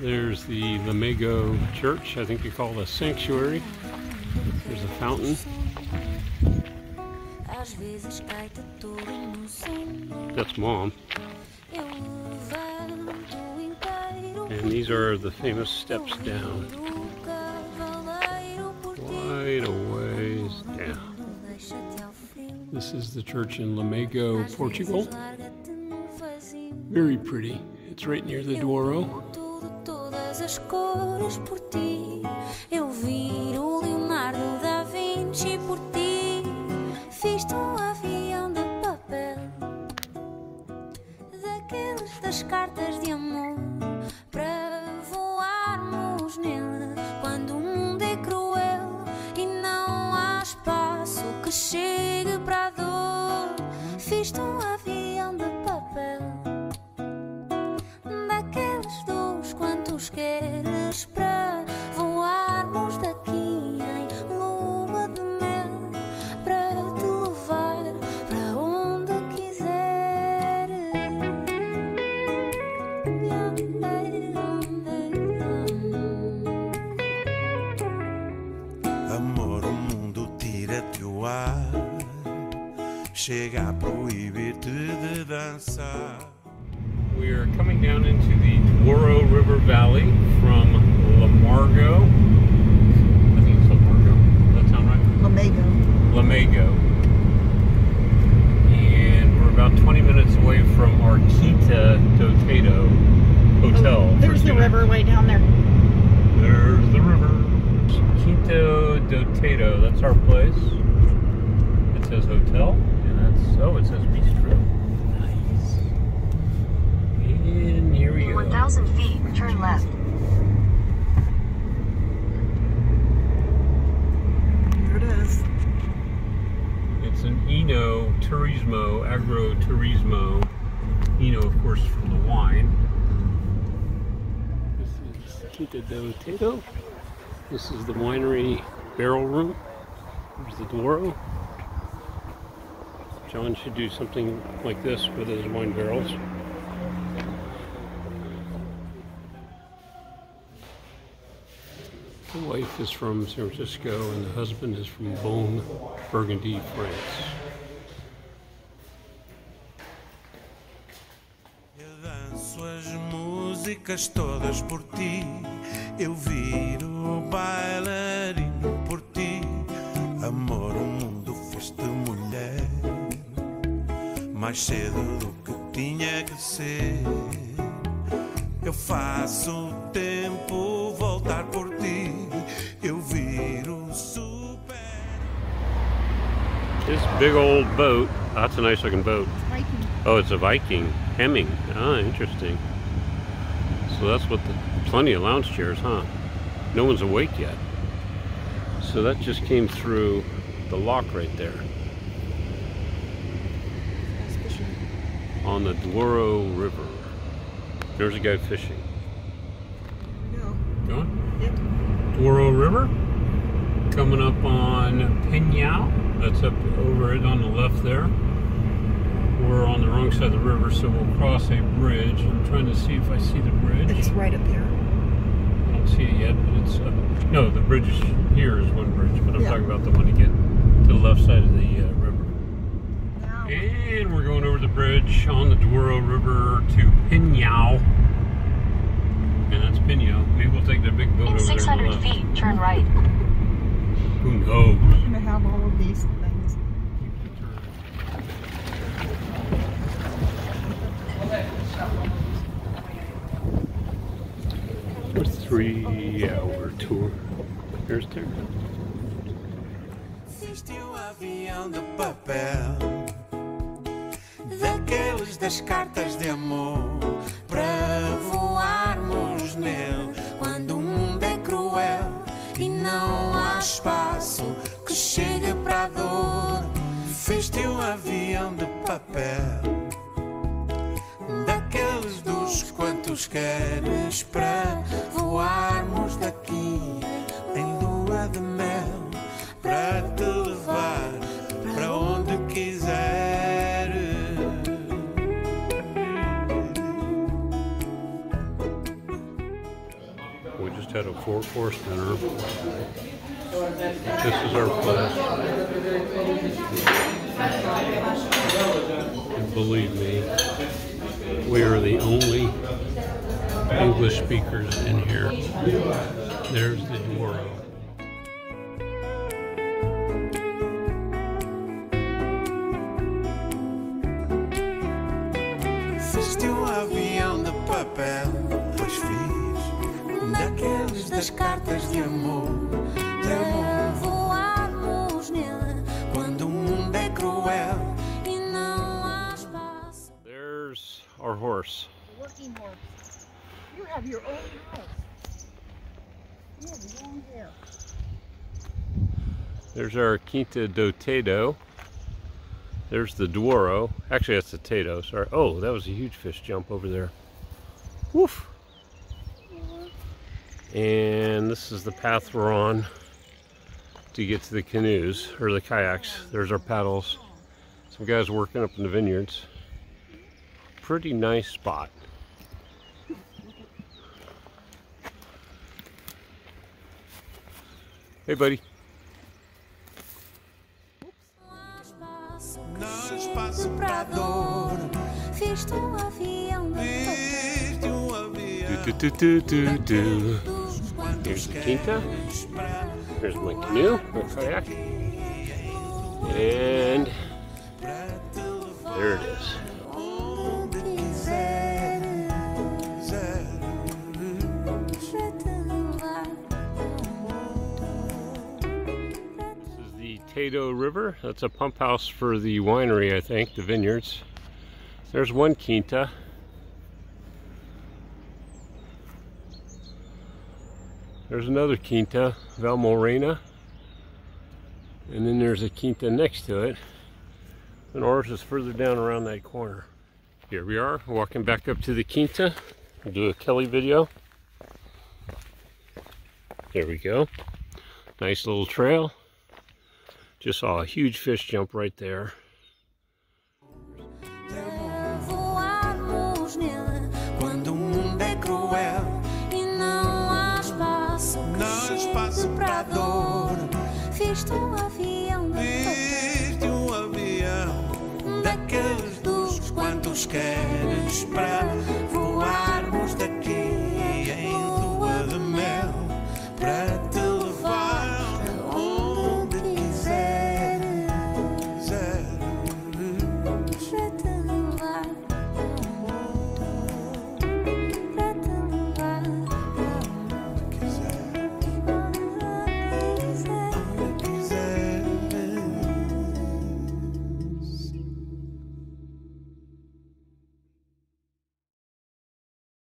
There's the Lamego Church. I think they call it a sanctuary. There's a fountain. That's mom. And these are the famous steps down. Quite a ways down. This is the church in Lamego, Portugal. Very pretty. It's right near the Douro. as cores por ti. Eu viro o Leonardo da Vinci por ti. Fiz-te um avião de papel, daqueles das cartas de amor. Quantos queres para voarmos daqui em lua de mel para te levar para onde quiser. Amor, o mundo tira-te o ar, chega a proibir-te de dançar. We are coming down into the Douro River Valley from Lamargo. I think it's Lamargo. Does that sound right? Lamego. Lamego. And we're about 20 minutes away from Arquita do Tedo Hotel. Oh, there's for the river way down there. There's the river. Quinta do Tedo, that's our place. It says hotel, and that's, oh, it says bistro. Nice. And here we go. 1,000 feet, turn left. There it is. It's an Eno Turismo, Agro Turismo. Eno, of course, from the wine. This is Quinta do Tedo. This is the winery barrel room. There's the Douro. John should do something like this with his wine barrels. The wife is from San Francisco and the husband is from Beaune, Burgundy, France. Eu danço as músicas todas por ti, eu viro bailarino por ti. Amor, o mundo fez-te mulher, mais cedo do que tinha que ser. Eu faço o tempo big old boat, that's a nice looking boat. Viking. Oh, it's a Viking. Hemming. Ah, interesting. So that's what the plenty of lounge chairs, huh? No one's awake yet. So that just came through the lock right there on the Douro River. There's a guy fishing. There we go. Going? Yep. Douro River. Coming up on Pinhao. That's up over it on the left there. We're on the wrong side of the river, so we'll cross a bridge. I'm trying to see if I see the bridge. It's right up there. I don't see it yet, but it's uh, no. The bridge is here is one bridge, but I'm Yeah. talking about the one to get to the left side of the uh, river. Now, And we're going over the bridge on the Douro River to Pinhao, and that's Pinhao. Maybe we'll take the big boat In over there. 600 feet, turn right. Oh. Who knows? we're going to have all of these things. A three-hour tour. There's Terry. Fiz-te avião de papel Daqueles das cartas de amor Para voarmos nele não há espaço que chegue para a dor. Fiz-te um avião de papel Daqueles dos quantos queres Para voarmos had a four course dinner. This is our place. And believe me, we are the only English speakers in here. There's the Douro. Daqueles das cartas de amor, de amor. Voarmos nele Quando o mundo é cruel, e não há espaço. There's our horse. Working horse. You have your own house. You have your own hair. There's our Quinta do Tedo. There's the Douro. Actually, that's the Tedo. Sorry. Oh, that was a huge fish jump over there. Woof. And this is the path we're on to get to the canoes or the kayaks. There's our paddles. Some guys working up in the vineyards. Pretty nice spot. Hey, buddy. Não há espaço não há que espaço chegue para a dor. Fiz-te um avião de papel. Fiz-te avião Do, do, do, do, do. Dos Here's the quinta. Here's my canoe, my kayak. And there it is. Tedo River. That's a pump house for the winery, I think, the vineyards. There's one quinta. There's another quinta, Valmorena. And then there's a quinta next to it. And ours is further down around that corner. Here we are, walking back up to the quinta. We'll do a Kelly video. There we go. Nice little trail. Just saw a huge fish jump right there. Há chegue espaço para a dor. Fiz-te um avião de papel. Fiz-te um avião daqueles dos quantos queres para voarmos daqui